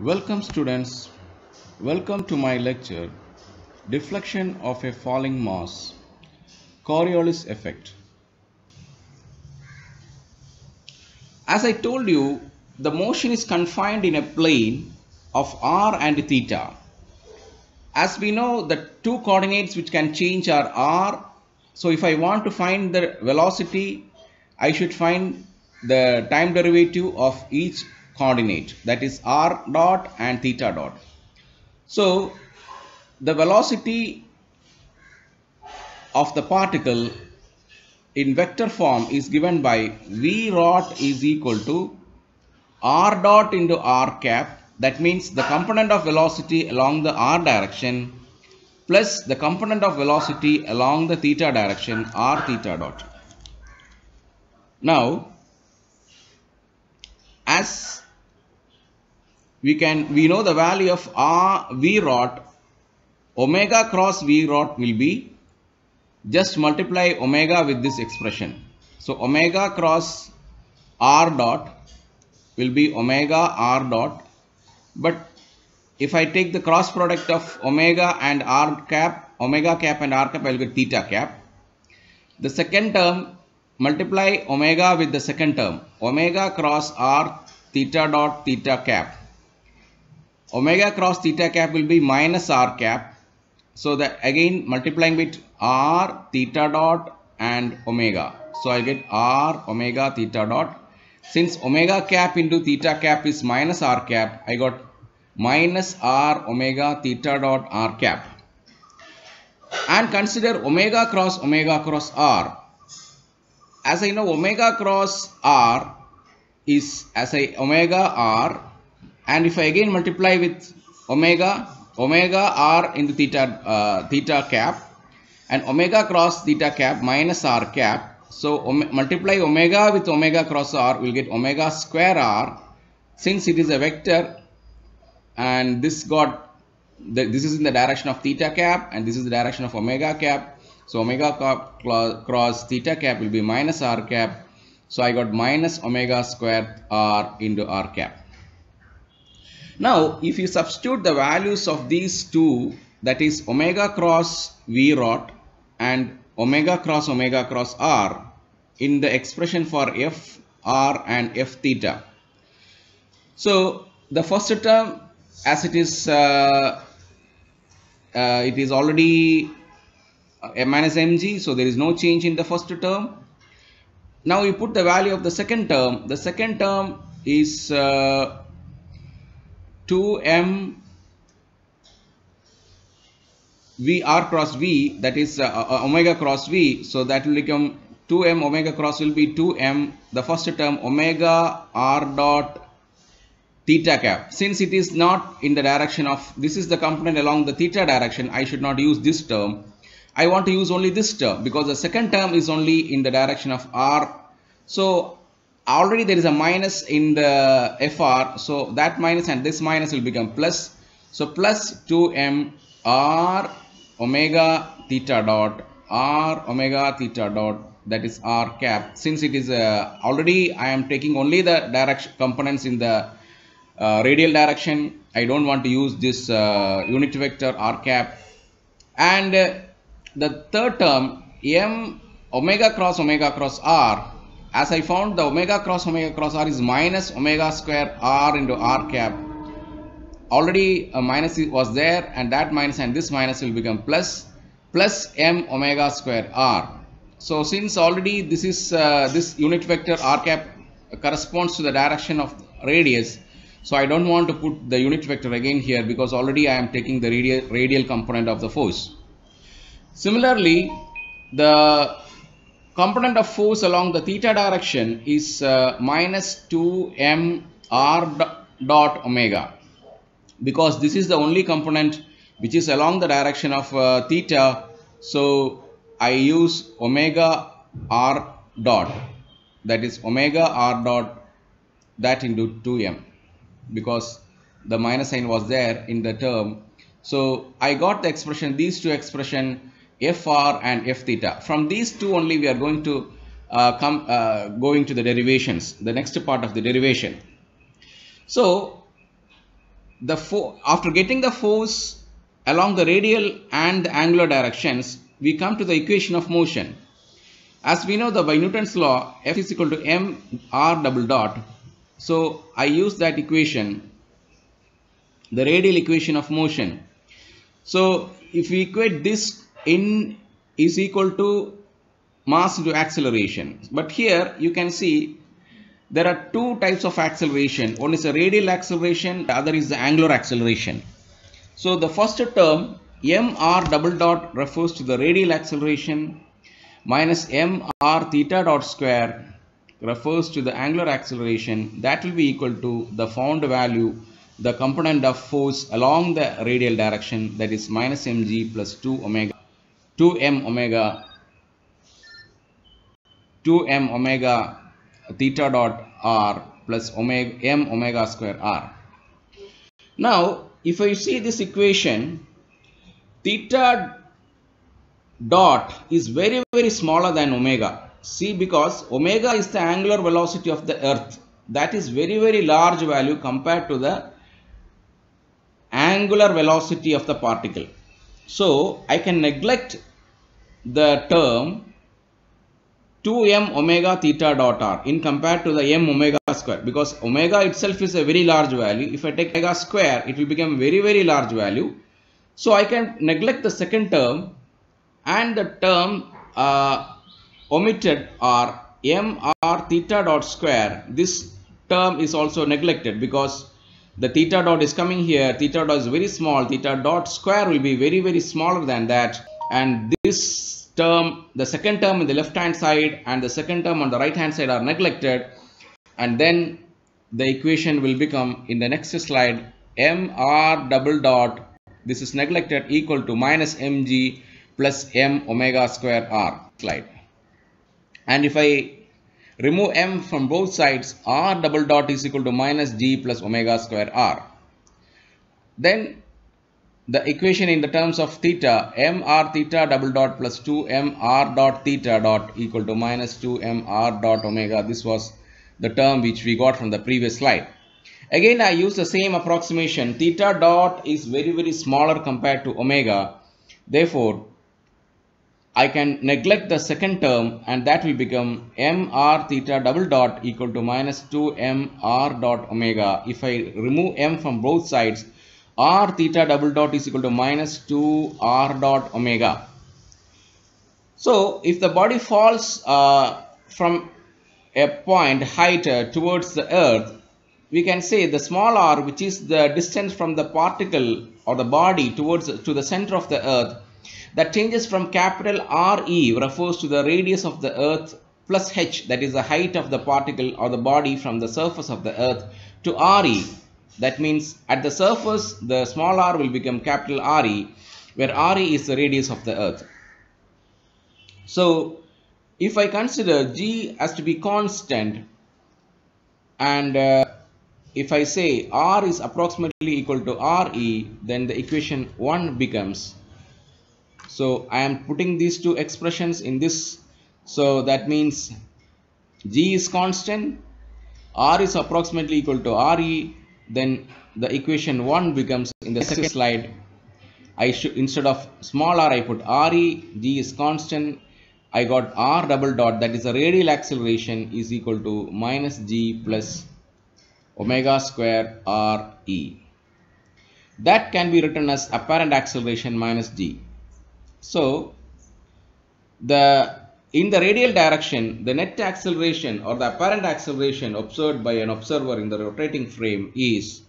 Welcome students. Welcome to my lecture Deflection of a Falling Mass Coriolis Effect. As I told you, the motion is confined in a plane of r and theta. As we know, the two coordinates which can change are r. So if I want to find the velocity, I should find the time derivative of each coordinate that is r dot and theta dot. So the velocity of the particle in vector form is given by v dot is equal to r dot into r cap that means the component of velocity along the r direction plus the component of velocity along the theta direction r theta dot. Now as we can we know the value of r v rot omega cross v rot will be just multiply omega with this expression. So omega cross r dot will be omega r dot. But if I take the cross product of omega and r cap omega cap and r cap I will get theta cap. The second term multiply omega with the second term. Omega cross r theta dot theta cap omega cross theta cap will be minus r cap. So that again multiplying with r theta dot and omega. So i get r omega theta dot. Since omega cap into theta cap is minus r cap i got minus r omega theta dot r cap. And consider omega cross omega cross r. As i know omega cross r is as a omega r and if I again multiply with omega omega r into theta uh, theta cap and omega cross theta cap minus r cap so om multiply omega with omega cross r will get omega square r. Since it is a vector and this got the, this is in the direction of theta cap and this is the direction of omega cap so omega cap cross theta cap will be minus r cap. So I got minus omega square r into r cap now, if you substitute the values of these two, that is omega cross v rot and omega cross omega cross r in the expression for f r and f theta. So, the first term as it is, uh, uh, it is already a minus mg, so there is no change in the first term. Now, you put the value of the second term. The second term is uh, 2m v r cross v that is uh, uh, omega cross v so that will become 2m omega cross will be 2m the first term omega r dot theta cap. Since it is not in the direction of this is the component along the theta direction i should not use this term. I want to use only this term because the second term is only in the direction of r. So already there is a minus in the FR so that minus and this minus will become plus. So plus 2m r omega theta dot r omega theta dot that is r cap. Since it is uh, already I am taking only the direction components in the uh, radial direction I don't want to use this uh, unit vector r cap. And the third term m omega cross omega cross r as I found the omega cross omega cross r is minus omega square r into r cap. Already a minus was there and that minus and this minus will become plus plus m omega square r. So since already this is uh, this unit vector r cap corresponds to the direction of radius so I don't want to put the unit vector again here because already I am taking the radial, radial component of the force. Similarly the component of force along the theta direction is uh, minus 2m r dot omega. Because this is the only component which is along the direction of uh, theta so I use omega r dot. That is omega r dot that into 2m because the minus sign was there in the term. So I got the expression these two expression fr and f theta from these two only we are going to uh, come uh, going to the derivations the next part of the derivation so the after getting the force along the radial and the angular directions, we come to the equation of motion. As we know the by Newton's law, F is equal to m r double dot. So I use that equation, the radial equation of motion. So if we equate this in is equal to mass into acceleration. But here you can see there are two types of acceleration. One is a radial acceleration, the other is the angular acceleration. So the first term mr double dot refers to the radial acceleration minus mr theta dot square refers to the angular acceleration that will be equal to the found value the component of force along the radial direction that is minus mg plus 2 omega 2m omega 2m omega theta dot r plus omega m omega square r. Now, if I see this equation, theta dot is very very smaller than omega. See because omega is the angular velocity of the earth. That is very very large value compared to the angular velocity of the particle. So, I can neglect the term 2m omega theta dot r in compared to the m omega square because omega itself is a very large value. If I take omega square, it will become very, very large value. So I can neglect the second term and the term uh, omitted are m r theta dot square. This term is also neglected because the theta dot is coming here. Theta dot is very small. Theta dot square will be very, very smaller than that. And this term, the second term in the left hand side and the second term on the right hand side are neglected. And then the equation will become in the next slide mr double dot this is neglected equal to minus mg plus m omega square r slide. And if I remove m from both sides r double dot is equal to minus g plus omega square r. Then the equation in the terms of theta m r theta double dot plus 2 m r dot theta dot equal to minus 2 m r dot omega. This was the term which we got from the previous slide. Again I use the same approximation. Theta dot is very very smaller compared to omega. Therefore I can neglect the second term and that will become m r theta double dot equal to minus 2 m r dot omega. If I remove m from both sides r theta double dot is equal to minus 2 r dot omega. So if the body falls uh, from a point height uh, towards the earth, we can say the small r which is the distance from the particle or the body towards to the center of the earth that changes from capital RE refers to the radius of the earth plus h that is the height of the particle or the body from the surface of the earth to RE that means at the surface, the small r will become capital RE, where RE is the radius of the earth. So, if I consider g as to be constant and uh, if I say r is approximately equal to RE, then the equation 1 becomes. So, I am putting these two expressions in this. So, that means g is constant, r is approximately equal to RE then the equation 1 becomes in the second slide. I should instead of small r I put re g is constant. I got r double dot. That is the radial acceleration is equal to minus g plus omega square r e. That can be written as apparent acceleration minus g. So the in the radial direction, the net acceleration or the apparent acceleration observed by an observer in the rotating frame is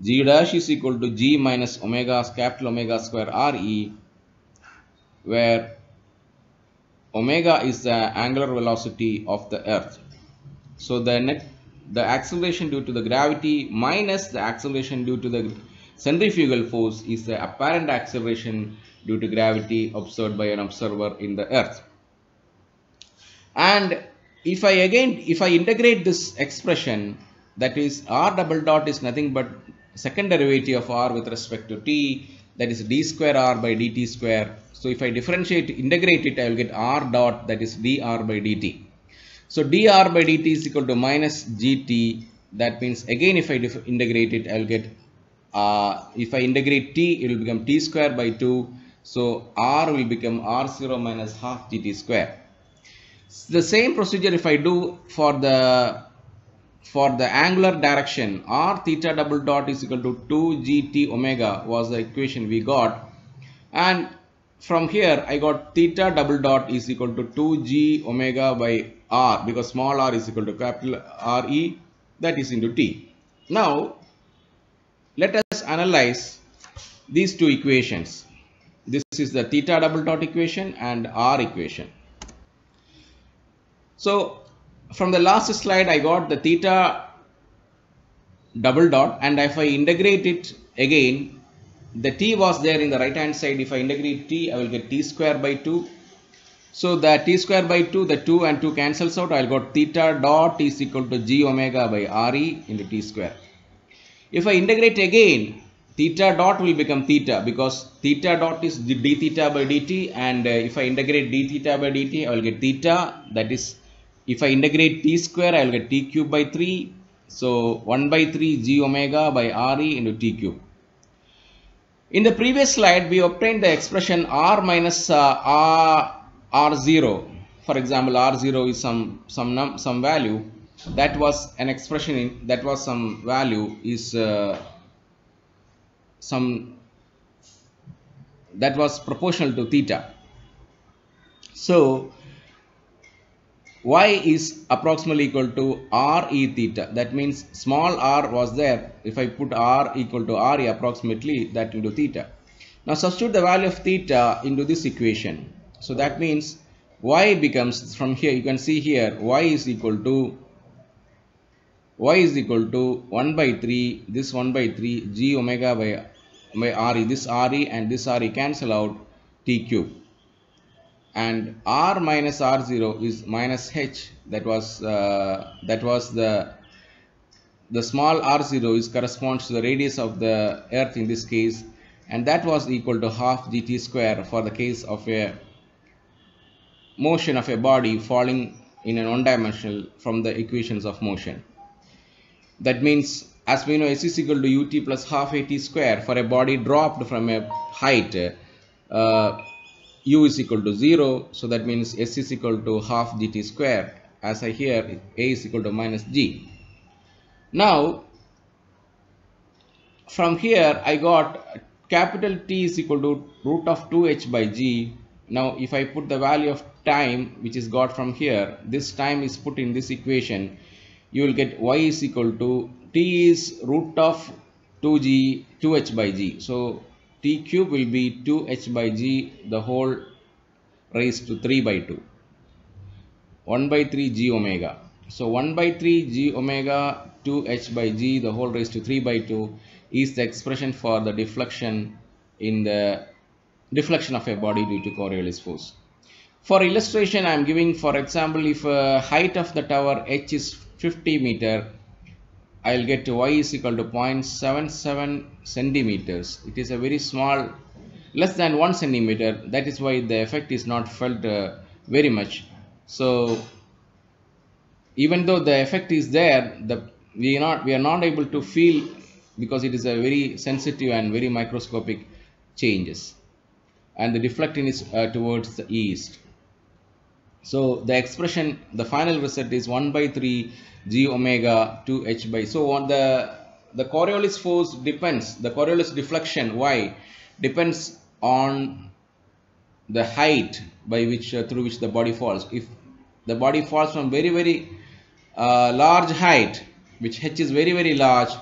g dash is equal to g minus omega capital omega square re where omega is the angular velocity of the earth. So the net the acceleration due to the gravity minus the acceleration due to the centrifugal force is the apparent acceleration due to gravity observed by an observer in the earth and if I again if I integrate this expression that is r double dot is nothing but second derivative of r with respect to t that is d square r by dt square so if I differentiate integrate it I will get r dot that is dr by dt so dr by dt is equal to minus gt that means again if I integrate it I will get uh, if I integrate t, it will become t square by 2. So r will become r0 minus half gt square. The same procedure if I do for the for the angular direction r theta double dot is equal to 2 gt omega was the equation we got and from here I got theta double dot is equal to 2g omega by r because small r is equal to capital RE that is into t. Now let us analyze these two equations. This is the theta double dot equation and r equation. So from the last slide I got the theta double dot and if I integrate it again the t was there in the right hand side. If I integrate t I will get t square by 2 so the t square by 2 the 2 and 2 cancels out. I will got theta dot is equal to g omega by re into t square. If I integrate again theta dot will become theta because theta dot is d theta by dt and uh, if I integrate d theta by dt I will get theta that is if I integrate t square, I will get t cube by 3. So 1 by 3 g omega by re into t cube. In the previous slide, we obtained the expression r minus uh, r, r0. For example, r0 is some some num, some value. That was an expression in, that was some value is uh, some that was proportional to theta. So y is approximately equal to r e theta. That means small r was there. If I put r equal to r e approximately that into theta. Now substitute the value of theta into this equation. So that means y becomes from here you can see here y is equal to y is equal to 1 by 3 this 1 by 3 g omega by, by re this re and this re cancel out t cube and r minus r0 is minus h. That was uh, that was the the small r0 is corresponds to the radius of the earth in this case. And that was equal to half gt square for the case of a motion of a body falling in a non-dimensional from the equations of motion. That means as we know s is equal to ut plus half at square for a body dropped from a height uh, u is equal to 0 so that means s is equal to half gt square as I hear a is equal to minus g. Now from here I got capital T is equal to root of 2h by g. Now if I put the value of time which is got from here this time is put in this equation you will get y is equal to t is root of 2g 2h by g. So t cube will be 2h by g the whole raised to 3 by 2 1 by 3 g omega so 1 by 3 g omega 2h by g the whole raised to 3 by 2 is the expression for the deflection in the deflection of a body due to Coriolis force. For illustration I am giving for example if a height of the tower h is 50 meter I'll get y is equal to 0.77 centimeters. It is a very small, less than 1 centimeter. That is why the effect is not felt uh, very much. So even though the effect is there, the we are not we are not able to feel because it is a very sensitive and very microscopic changes, and the deflecting is uh, towards the east. So the expression, the final result is 1 by 3 g omega 2 h by. So on the the Coriolis force depends, the Coriolis deflection y depends on the height by which uh, through which the body falls. If the body falls from very very uh, large height, which h is very very large,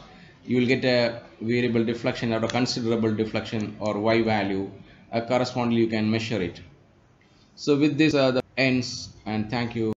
you will get a variable deflection or a considerable deflection or y value. Uh, correspondingly, you can measure it. So with this, uh, the ends and thank you.